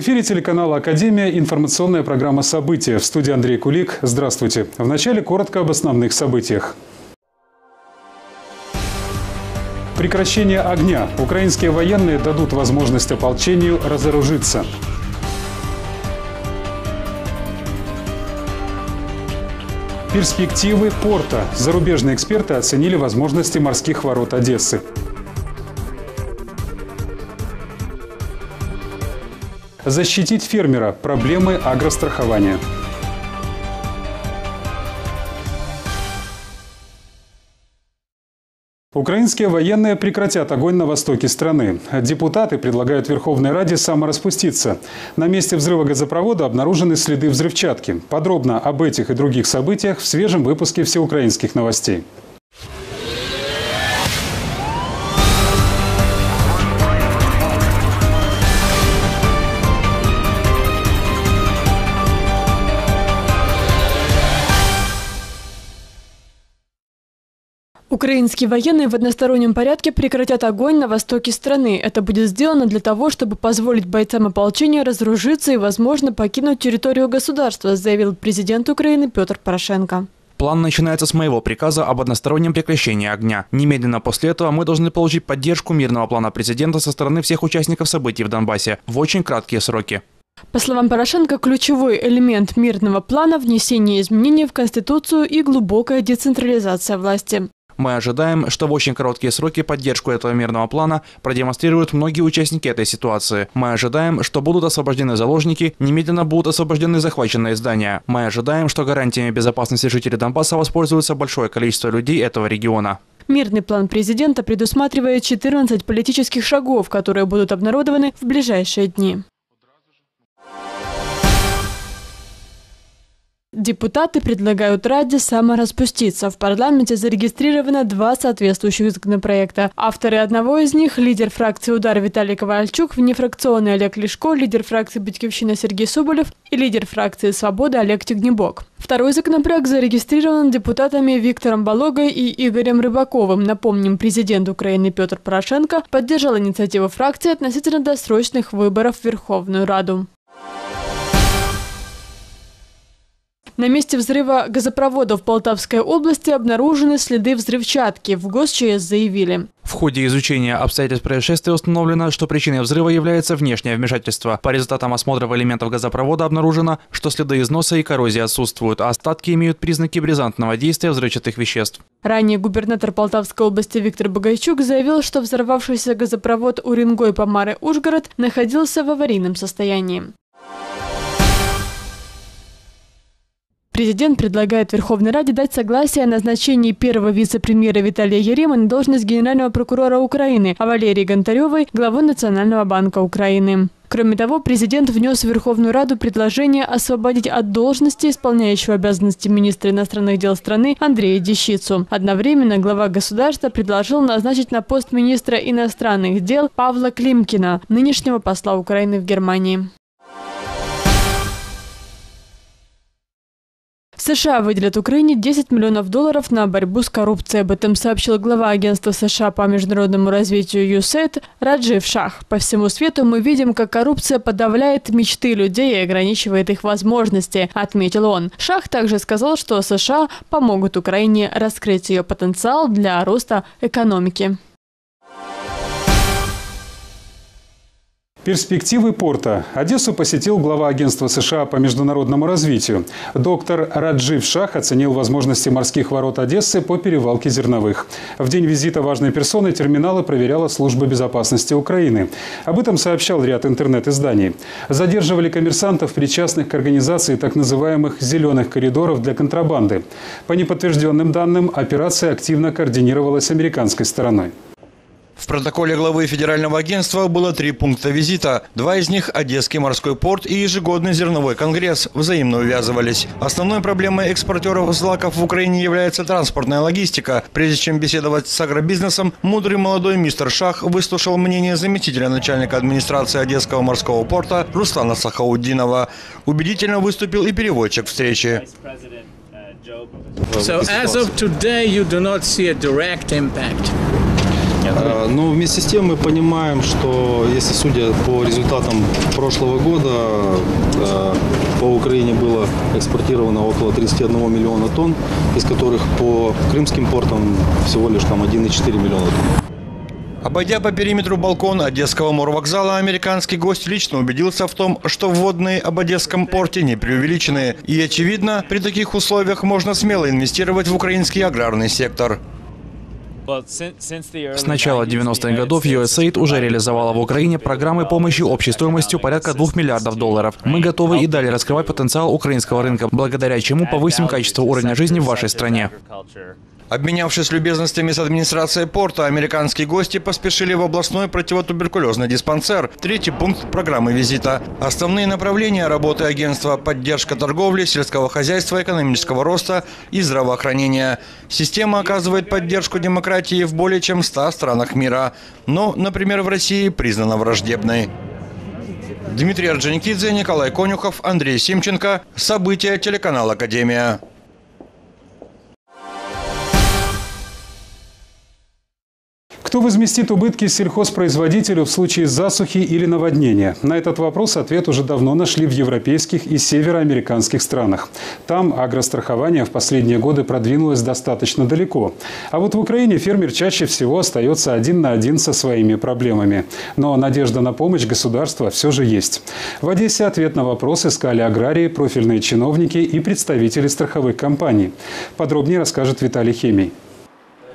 В эфире телеканала «Академия» информационная программа «События». В студии Андрей Кулик. Здравствуйте. Вначале коротко об основных событиях. Прекращение огня. Украинские военные дадут возможность ополчению разоружиться. Перспективы порта. Зарубежные эксперты оценили возможности морских ворот Одессы. Защитить фермера. Проблемы агрострахования. Украинские военные прекратят огонь на востоке страны. Депутаты предлагают Верховной Раде самораспуститься. На месте взрыва газопровода обнаружены следы взрывчатки. Подробно об этих и других событиях в свежем выпуске всеукраинских новостей. Украинские военные в одностороннем порядке прекратят огонь на востоке страны. Это будет сделано для того, чтобы позволить бойцам ополчения разоружиться и, возможно, покинуть территорию государства, заявил президент Украины Петр Порошенко. План начинается с моего приказа об одностороннем прекращении огня. Немедленно после этого мы должны получить поддержку мирного плана президента со стороны всех участников событий в Донбассе в очень краткие сроки. По словам Порошенко, ключевой элемент мирного плана – внесение изменений в Конституцию и глубокая децентрализация власти. Мы ожидаем, что в очень короткие сроки поддержку этого мирного плана продемонстрируют многие участники этой ситуации. Мы ожидаем, что будут освобождены заложники, немедленно будут освобождены захваченные здания. Мы ожидаем, что гарантиями безопасности жителей Донбасса воспользуется большое количество людей этого региона. Мирный план президента предусматривает 14 политических шагов, которые будут обнародованы в ближайшие дни. Депутаты предлагают Раде самораспуститься. В парламенте зарегистрировано два соответствующих законопроекта. Авторы одного из них – лидер фракции «Удар» Виталий Ковальчук, внефракционный Олег Лешко, лидер фракции «Батьковщина» Сергей Соболев и лидер фракции «Свобода» Олег Тегнебок. Второй законопроект зарегистрирован депутатами Виктором Балогой и Игорем Рыбаковым. Напомним, президент Украины Петр Порошенко поддержал инициативу фракции относительно досрочных выборов в Верховную Раду. На месте взрыва газопровода в Полтавской области обнаружены следы взрывчатки. В ГосЧС заявили. В ходе изучения обстоятельств происшествия установлено, что причиной взрыва является внешнее вмешательство. По результатам осмотра элементов газопровода обнаружено, что следы износа и коррозии отсутствуют, а остатки имеют признаки бризантного действия взрывчатых веществ. Ранее губернатор Полтавской области Виктор Богайчук заявил, что взорвавшийся газопровод Уренгой-Помары-Ужгород находился в аварийном состоянии. Президент предлагает Верховной Раде дать согласие о назначении первого вице-премьера Виталия Ярема на должность генерального прокурора Украины, а Валерии Гонтаревой – главу Национального банка Украины. Кроме того, президент внес в Верховную Раду предложение освободить от должности исполняющего обязанности министра иностранных дел страны Андрея Дещицу. Одновременно глава государства предложил назначить на пост министра иностранных дел Павла Климкина, нынешнего посла Украины в Германии. США выделят Украине 10 миллионов долларов на борьбу с коррупцией. Об этом сообщил глава агентства США по международному развитию USAID Раджив Шах. По всему свету мы видим, как коррупция подавляет мечты людей и ограничивает их возможности, отметил он. Шах также сказал, что США помогут Украине раскрыть ее потенциал для роста экономики. Перспективы порта. Одессу посетил глава агентства США по международному развитию. Доктор Раджив Шах оценил возможности морских ворот Одессы по перевалке зерновых. В день визита важной персоны терминалы проверяла служба безопасности Украины. Об этом сообщал ряд интернет-изданий. Задерживали коммерсантов, причастных к организации так называемых «зеленых коридоров» для контрабанды. По неподтвержденным данным, операция активно координировалась американской стороной. В протоколе главы федерального агентства было три пункта визита. Два из них – Одесский морской порт и ежегодный зерновой конгресс – взаимно увязывались. Основной проблемой экспортеров злаков в Украине является транспортная логистика. Прежде чем беседовать с агробизнесом, мудрый молодой мистер Шах выслушал мнение заместителя начальника администрации Одесского морского порта Руслана Сахауддинова. Убедительно выступил и переводчик встречи. So as of today, you do not see a direct impact нет. А, Но ну, вместе с тем мы понимаем, что если судя по результатам прошлого года, э, по Украине было экспортировано около 31 миллиона тонн, из которых по крымским портам всего лишь там 1,4 миллиона тонн. Обойдя по периметру балкон Одесского морвокзала, американский гость лично убедился в том, что вводные об Одесском порте не преувеличены. И, очевидно, при таких условиях можно смело инвестировать в украинский аграрный сектор. С начала 90-х годов USAID уже реализовала в Украине программы помощи общей стоимостью порядка 2 миллиардов долларов. Мы готовы и далее раскрывать потенциал украинского рынка, благодаря чему повысим качество уровня жизни в вашей стране. Обменявшись любезностями с администрацией порта, американские гости поспешили в областной противотуберкулезный диспансер. Третий пункт программы визита. Основные направления работы агентства – поддержка торговли, сельского хозяйства, экономического роста и здравоохранения. Система оказывает поддержку демократии в более чем 100 странах мира. Но, например, в России признана враждебной. Дмитрий Орджоникидзе, Николай Конюхов, Андрей Симченко. События телеканал «Академия». Кто возместит убытки сельхозпроизводителю в случае засухи или наводнения? На этот вопрос ответ уже давно нашли в европейских и североамериканских странах. Там агрострахование в последние годы продвинулось достаточно далеко. А вот в Украине фермер чаще всего остается один на один со своими проблемами. Но надежда на помощь государства все же есть. В Одессе ответ на вопрос искали аграрии, профильные чиновники и представители страховых компаний. Подробнее расскажет Виталий Хемий.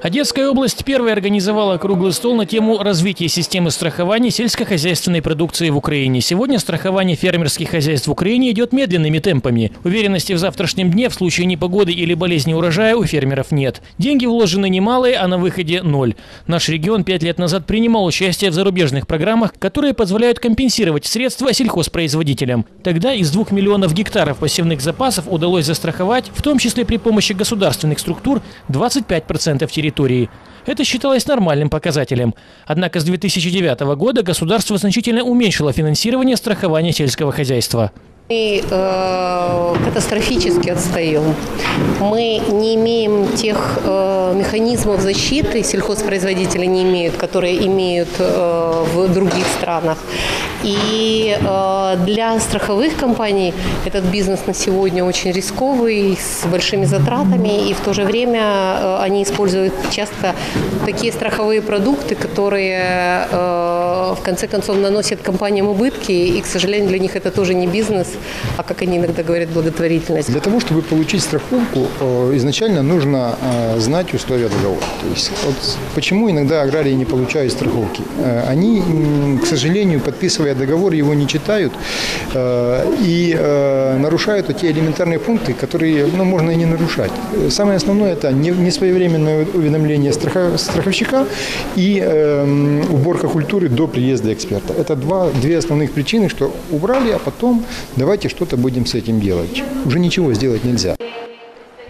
Одесская область первой организовала круглый стол на тему развития системы страхования сельскохозяйственной продукции в Украине. Сегодня страхование фермерских хозяйств в Украине идет медленными темпами. Уверенности в завтрашнем дне в случае непогоды или болезни урожая у фермеров нет. Деньги вложены немалые, а на выходе ноль. Наш регион пять лет назад принимал участие в зарубежных программах, которые позволяют компенсировать средства сельхозпроизводителям. Тогда из двух миллионов гектаров посевных запасов удалось застраховать, в том числе при помощи государственных структур, 25% территории территории. Это считалось нормальным показателем. Однако с 2009 года государство значительно уменьшило финансирование страхования сельского хозяйства. Мы э, катастрофически отстаем. Мы не имеем тех э, механизмов защиты, сельхозпроизводители не имеют, которые имеют э, в других странах. И э, для страховых компаний этот бизнес на сегодня очень рисковый, с большими затратами, и в то же время э, они используют часто такие страховые продукты, которые э, в конце концов наносят компаниям убытки, и, к сожалению, для них это тоже не бизнес, а, как они иногда говорят, благотворительность. Для того, чтобы получить страховку, э, изначально нужно э, знать условия договора. То есть, вот почему иногда аграрии не получают страховки? Э, они, к сожалению, подписывая договор, его не читают и нарушают те элементарные пункты, которые ну, можно и не нарушать. Самое основное – это несвоевременное уведомление страховщика и уборка культуры до приезда эксперта. Это два, две основных причины, что убрали, а потом давайте что-то будем с этим делать. Уже ничего сделать нельзя.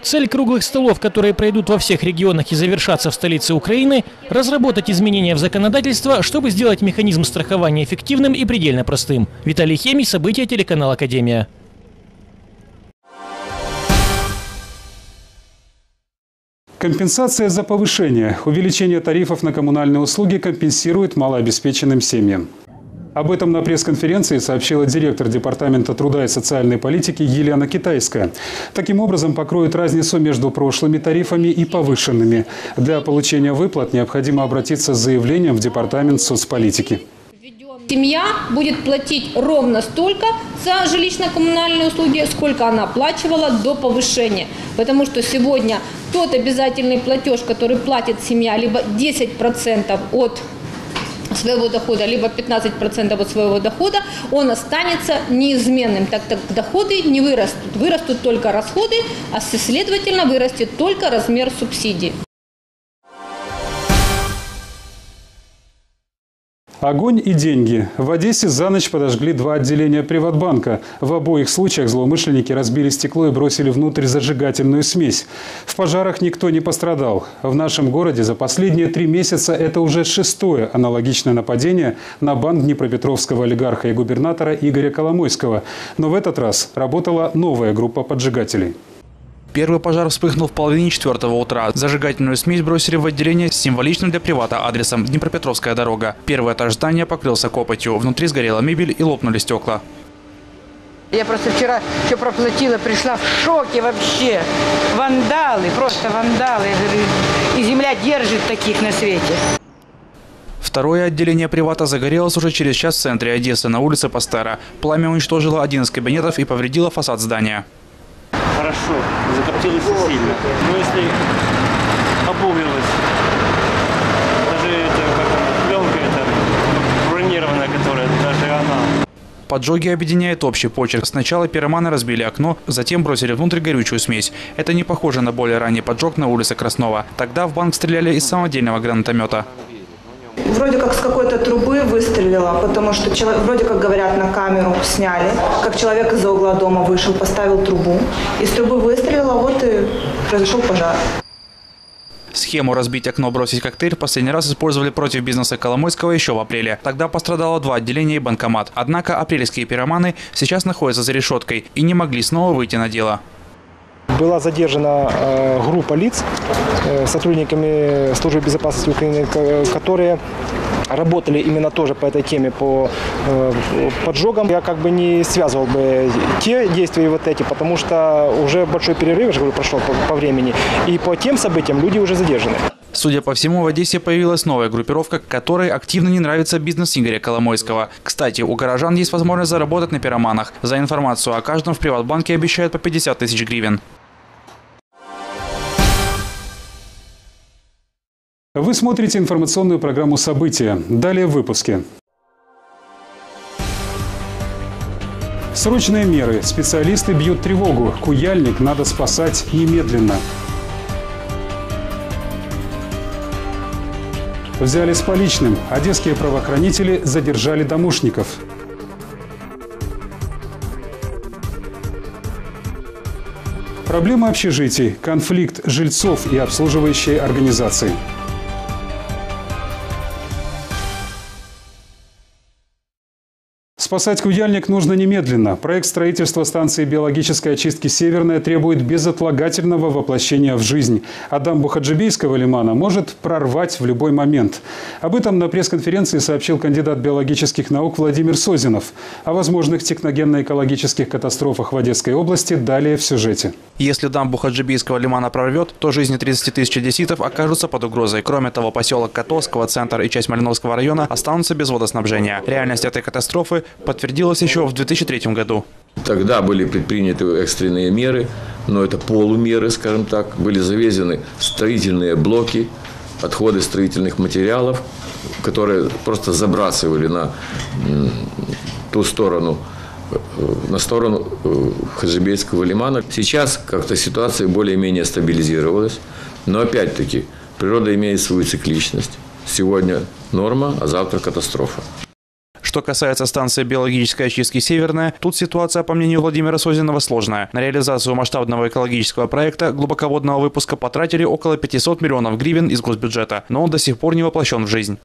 Цель круглых столов, которые пройдут во всех регионах и завершатся в столице Украины – разработать изменения в законодательство, чтобы сделать механизм страхования эффективным и предельно простым. Виталий Хемий, события телеканал «Академия». Компенсация за повышение. Увеличение тарифов на коммунальные услуги компенсирует малообеспеченным семьям. Об этом на пресс-конференции сообщила директор Департамента труда и социальной политики Елена Китайская. Таким образом, покроет разницу между прошлыми тарифами и повышенными. Для получения выплат необходимо обратиться с заявлением в Департамент соцполитики. Семья будет платить ровно столько за жилищно-коммунальные услуги, сколько она оплачивала до повышения. Потому что сегодня тот обязательный платеж, который платит семья, либо 10% от своего дохода, либо 15% от своего дохода, он останется неизменным, так как доходы не вырастут. Вырастут только расходы, а следовательно вырастет только размер субсидий. Огонь и деньги. В Одессе за ночь подожгли два отделения Приватбанка. В обоих случаях злоумышленники разбили стекло и бросили внутрь зажигательную смесь. В пожарах никто не пострадал. В нашем городе за последние три месяца это уже шестое аналогичное нападение на банк Днепропетровского олигарха и губернатора Игоря Коломойского. Но в этот раз работала новая группа поджигателей. Первый пожар вспыхнул в половине четвертого утра. Зажигательную смесь бросили в отделение с символичным для привата адресом Днепропетровская дорога. Первый этаж здания покрылся копотью. Внутри сгорела мебель и лопнули стекла. Я просто вчера все проплатила, пришла в шоке вообще. Вандалы, просто вандалы. И земля держит таких на свете. Второе отделение привата загорелось уже через час в центре Одессы на улице Пастера. Пламя уничтожило один из кабинетов и повредило фасад здания. Хорошо, закоптилось сильно. Но если опомнилось, даже это, как она, пленка эта бронированная, которая, даже она. Поджоги объединяет общий почерк. Сначала пироманы разбили окно, затем бросили внутрь горючую смесь. Это не похоже на более ранний поджог на улице Краснова. Тогда в банк стреляли из самодельного гранатомета. Вроде как с какой-то трубы выстрелила, потому что человек, вроде как говорят на камеру сняли, как человек из-за угла дома вышел, поставил трубу. Из трубы выстрелила, вот и произошел пожар. Схему разбить окно, бросить коктейль последний раз использовали против бизнеса Коломойского еще в апреле. Тогда пострадало два отделения и банкомат. Однако апрельские пироманы сейчас находятся за решеткой и не могли снова выйти на дело. Была задержана э, группа лиц э, сотрудниками службы безопасности Украины, которые работали именно тоже по этой теме, по э, поджогам. Я как бы не связывал бы те действия и вот эти, потому что уже большой перерыв, я же говорю, прошел по, по времени. И по тем событиям люди уже задержаны. Судя по всему, в Одессе появилась новая группировка, которой активно не нравится бизнес Игоря Коломойского. Кстати, у горожан есть возможность заработать на пироманах. За информацию о каждом в приватбанке обещают по 50 тысяч гривен. Вы смотрите информационную программу «События». Далее в выпуске. Срочные меры. Специалисты бьют тревогу. Куяльник надо спасать немедленно. Взяли с поличным. Одесские правоохранители задержали домушников. Проблема общежитий, конфликт жильцов и обслуживающей организации. Спасать Куяльник нужно немедленно. Проект строительства станции биологической очистки «Северная» требует безотлагательного воплощения в жизнь. А дамбу Хаджибейского лимана может прорвать в любой момент. Об этом на пресс-конференции сообщил кандидат биологических наук Владимир Созинов. О возможных техногенно-экологических катастрофах в Одесской области далее в сюжете. Если дамбу Хаджибейского лимана прорвет, то жизни 30 тысяч одесситов окажутся под угрозой. Кроме того, поселок Котовского, центр и часть Малиновского района останутся без водоснабжения. Реальность этой катастрофы подтвердилось еще в 2003 году. Тогда были предприняты экстренные меры, но это полумеры, скажем так. Были завезены строительные блоки, отходы строительных материалов, которые просто забрасывали на ту сторону э, на сторону э, Хаджибейского лимана. Сейчас как-то ситуация более-менее стабилизировалась, но опять-таки природа имеет свою цикличность. Сегодня норма, а завтра катастрофа. Что касается станции биологической очистки «Северная», тут ситуация, по мнению Владимира Созинова, сложная. На реализацию масштабного экологического проекта глубоководного выпуска потратили около 500 миллионов гривен из госбюджета, но он до сих пор не воплощен в жизнь.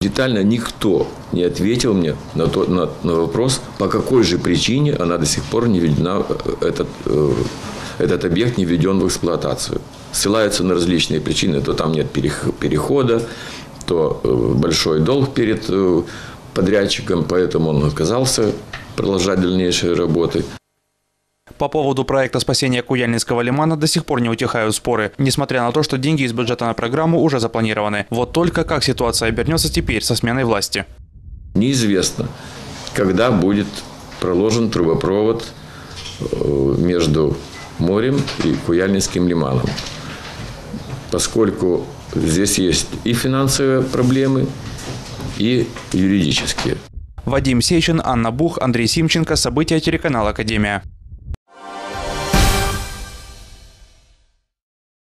Детально никто не ответил мне на, то, на, на вопрос, по какой же причине она до сих пор не введена, э, этот, э, этот объект не введен в эксплуатацию. Ссылаются на различные причины, то там нет перехода, то э, большой долг перед э, подрядчиком, поэтому он отказался продолжать дальнейшие работы. По поводу проекта спасения Куяльнинского лимана до сих пор не утихают споры, несмотря на то, что деньги из бюджета на программу уже запланированы. Вот только как ситуация обернется теперь со сменой власти? Неизвестно, когда будет проложен трубопровод э, между морем и Куяльнинским лиманом. Поскольку здесь есть и финансовые проблемы, и юридические. Вадим Сечин, Анна Бух, Андрей Симченко. События телеканал «Академия».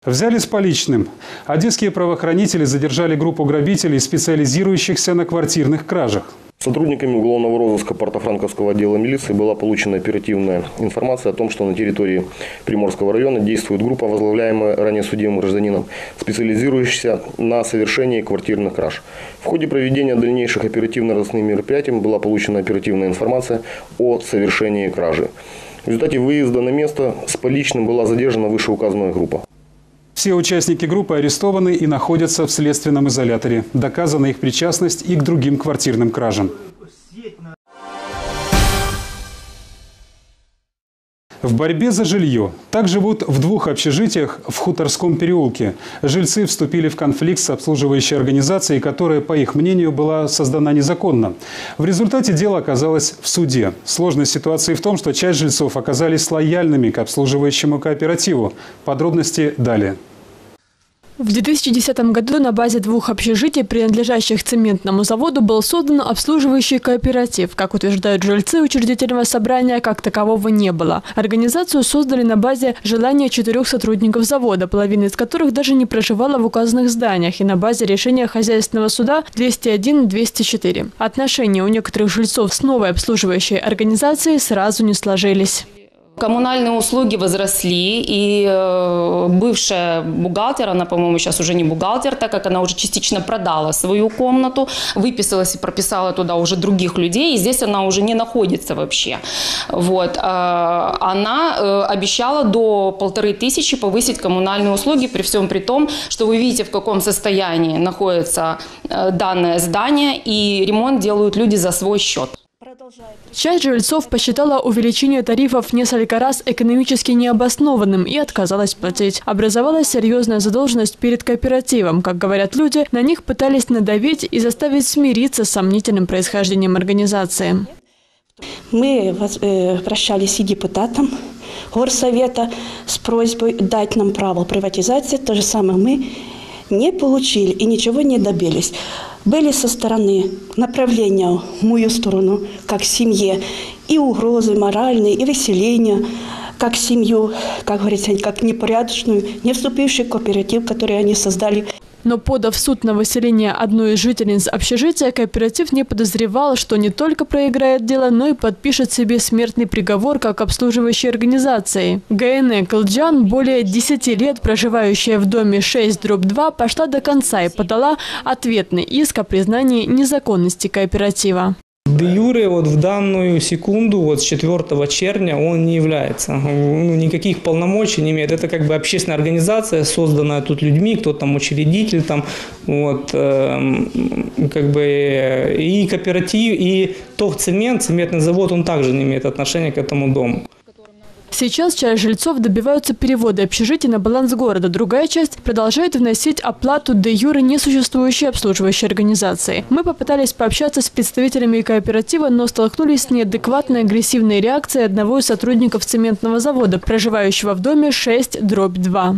Взяли с поличным. Одесские правоохранители задержали группу грабителей, специализирующихся на квартирных кражах. Сотрудниками уголовного розыска Портофранковского отдела милиции была получена оперативная информация о том, что на территории Приморского района действует группа, возглавляемая ранее судимым гражданином, специализирующаяся на совершении квартирных краж. В ходе проведения дальнейших оперативно-розыскных мероприятий была получена оперативная информация о совершении кражи. В результате выезда на место с поличным была задержана вышеуказанная группа. Все участники группы арестованы и находятся в следственном изоляторе. Доказана их причастность и к другим квартирным кражам. В борьбе за жилье. Так живут в двух общежитиях в Хуторском переулке. Жильцы вступили в конфликт с обслуживающей организацией, которая, по их мнению, была создана незаконно. В результате дело оказалось в суде. Сложность ситуации в том, что часть жильцов оказались лояльными к обслуживающему кооперативу. Подробности далее. В 2010 году на базе двух общежитий, принадлежащих цементному заводу, был создан обслуживающий кооператив. Как утверждают жильцы, учредительного собрания как такового не было. Организацию создали на базе желания четырех сотрудников завода, половина из которых даже не проживала в указанных зданиях, и на базе решения хозяйственного суда 201-204. Отношения у некоторых жильцов с новой обслуживающей организацией сразу не сложились. Коммунальные услуги возросли, и э, бывшая бухгалтер, она, по-моему, сейчас уже не бухгалтер, так как она уже частично продала свою комнату, выписалась и прописала туда уже других людей, и здесь она уже не находится вообще. Вот. Э, она э, обещала до полторы тысячи повысить коммунальные услуги, при всем при том, что вы видите, в каком состоянии находится данное здание, и ремонт делают люди за свой счет. Часть жильцов посчитала увеличение тарифов несколько раз экономически необоснованным и отказалась платить. Образовалась серьезная задолженность перед кооперативом. Как говорят люди, на них пытались надавить и заставить смириться с сомнительным происхождением организации. Мы обращались и депутатам горсовета с просьбой дать нам право приватизации. То же самое мы не получили и ничего не добились. Были со стороны направления в мою сторону, как семье, и угрозы моральные, и выселения, как семью, как говорится, как непорядочную, не вступивший в кооператив, который они создали. Но подав суд на выселение одной из жительниц общежития, кооператив не подозревал, что не только проиграет дело, но и подпишет себе смертный приговор как обслуживающей организации. ГНЭ Калджан, более 10 лет проживающая в доме 6-2, пошла до конца и подала ответный иск о признании незаконности кооператива. Де юре вот в данную секунду, вот с 4 червня, он не является. Ну, никаких полномочий не имеет. Это как бы общественная организация, созданная тут людьми, кто там учредитель, там, вот, э, как бы и кооператив, и ТОВ цемент, цементный завод, он также не имеет отношения к этому дому. Сейчас часть жильцов добиваются перевода общежития на баланс города. Другая часть продолжает вносить оплату де юры несуществующей обслуживающей организации. Мы попытались пообщаться с представителями кооператива, но столкнулись с неадекватной агрессивной реакцией одного из сотрудников цементного завода, проживающего в доме 6 дробь 2.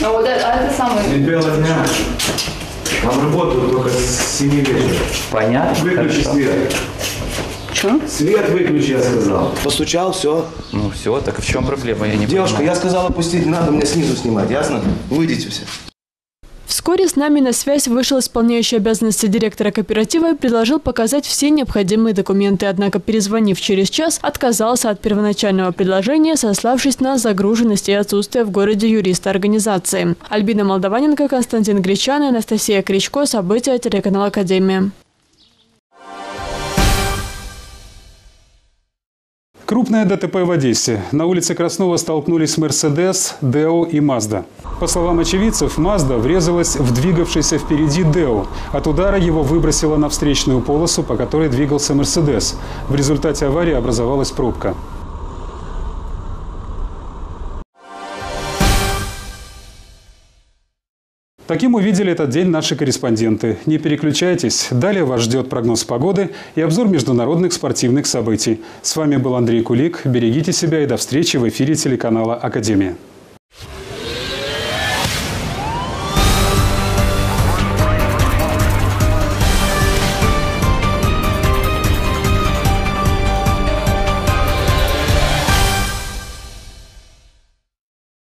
Ну, вот это, а это самый... Белого дня. Там работают только с 7 вечера. Понятно. Выключи свет. Что? Свет выключи, я сказал. Постучал, все. Ну все, так в чем проблема? Я не Девушка, понимаю. я сказал опустить, не надо мне снизу снимать, ясно? Выйдите все. Вскоре с нами на связь вышел исполняющий обязанности директора кооператива и предложил показать все необходимые документы. Однако, перезвонив через час, отказался от первоначального предложения, сославшись на загруженность и отсутствие в городе юриста организации. Альбина Молдаваненко, Константин Гречан и Анастасия Кричко. События телеканал «Академия». Крупное ДТП в Одессе. На улице Краснова столкнулись «Мерседес», «Део» и «Мазда». По словам очевидцев, «Мазда» врезалась в двигавшийся впереди «Део». От удара его выбросило на встречную полосу, по которой двигался «Мерседес». В результате аварии образовалась пробка. Таким увидели этот день наши корреспонденты. Не переключайтесь. Далее вас ждет прогноз погоды и обзор международных спортивных событий. С вами был Андрей Кулик. Берегите себя и до встречи в эфире телеканала «Академия».